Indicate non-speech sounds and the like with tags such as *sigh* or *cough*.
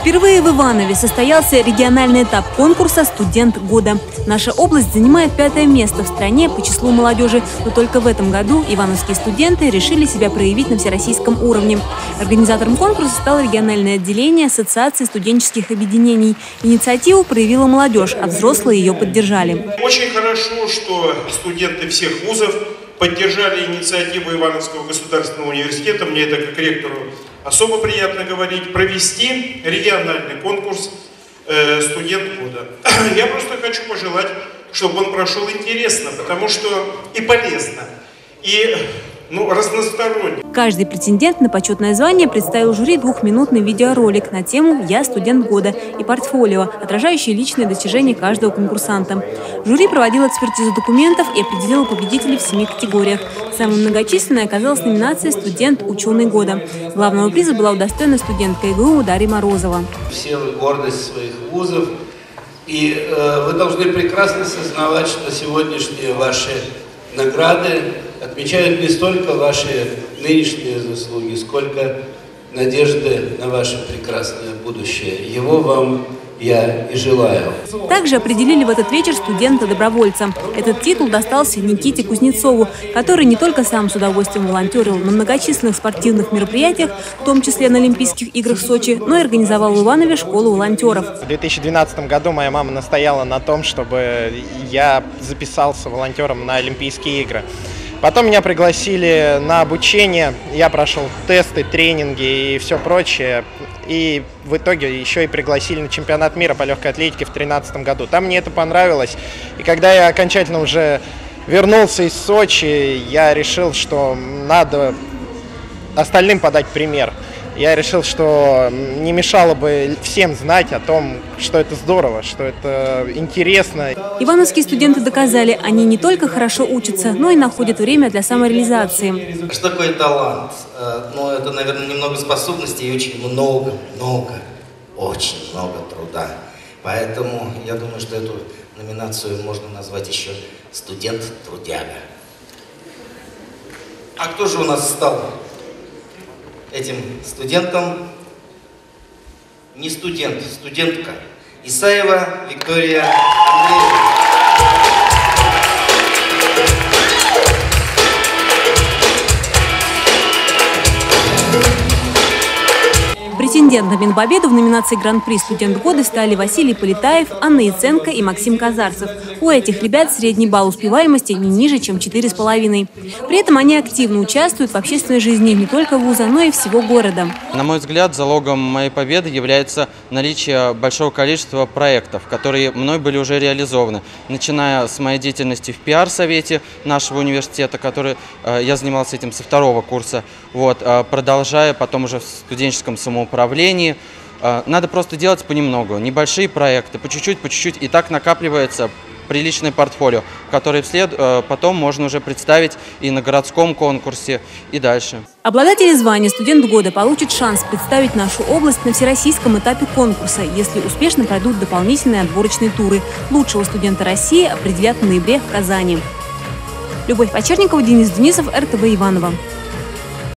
Впервые в Иванове состоялся региональный этап конкурса «Студент года». Наша область занимает пятое место в стране по числу молодежи, но только в этом году ивановские студенты решили себя проявить на всероссийском уровне. Организатором конкурса стало региональное отделение Ассоциации студенческих объединений. Инициативу проявила молодежь, а взрослые ее поддержали. Очень хорошо, что студенты всех вузов поддержали инициативу Ивановского государственного университета. Мне это как ректору особо приятно говорить, провести региональный конкурс э, «Студент года». *clears throat* Я просто хочу пожелать, чтобы он прошел интересно, потому что и полезно, и ну, разносторонне. Каждый претендент на почетное звание представил жюри двухминутный видеоролик на тему «Я студент года» и портфолио, отражающие личные достижения каждого конкурсанта. Жюри проводило экспертизу документов и определило победителей в семи категориях. Самой многочисленной оказалась номинация «Студент ученый года». Главного приза была удостоена студентка ИГУ Дарья Морозова. Все вы гордость своих вузов. И э, вы должны прекрасно сознавать, что сегодняшние ваши награды отмечают не столько ваши нынешние заслуги, сколько надежды на ваше прекрасное будущее. Его вам я и желаю. Также определили в этот вечер студента-добровольца. Этот титул достался Никите Кузнецову, который не только сам с удовольствием волонтерил на многочисленных спортивных мероприятиях, в том числе на Олимпийских играх в Сочи, но и организовал в Иванове школу волонтеров. В 2012 году моя мама настояла на том, чтобы я записался волонтером на Олимпийские игры. Потом меня пригласили на обучение, я прошел тесты, тренинги и все прочее. И в итоге еще и пригласили на чемпионат мира по легкой атлетике в 2013 году. Там мне это понравилось. И когда я окончательно уже вернулся из Сочи, я решил, что надо остальным подать пример я решил, что не мешало бы всем знать о том, что это здорово, что это интересно. Ивановские студенты доказали, они не только хорошо учатся, но и находят время для самореализации. Что такое талант? Э, ну, это, наверное, немного способностей и очень много, много, очень много труда. Поэтому я думаю, что эту номинацию можно назвать еще «Студент-трудяга». А кто же у нас стал этим студентом, не студент, студентка, Исаева Виктория Андреевна. Претендентами на победу в номинации Гран-при «Студент года» стали Василий Полетаев, Анна Яценко и Максим Казарцев. У этих ребят средний балл успеваемости не ниже, чем 4,5. При этом они активно участвуют в общественной жизни не только вуза, но и всего города. На мой взгляд, залогом моей победы является наличие большого количества проектов, которые мной были уже реализованы. Начиная с моей деятельности в пиар-совете нашего университета, который э, я занимался этим со второго курса, вот, э, продолжая потом уже в студенческом самоуправлении направлении. А, надо просто делать понемногу, небольшие проекты, по чуть-чуть, по чуть-чуть, и так накапливается приличное портфолио, которое вслед э, потом можно уже представить и на городском конкурсе, и дальше. Обладатели звания «Студент года» получат шанс представить нашу область на всероссийском этапе конкурса, если успешно пройдут дополнительные отборочные туры. Лучшего студента России определят в ноябре в Казани. Любовь Почерникова, Денис Денисов, РТВ Иванова.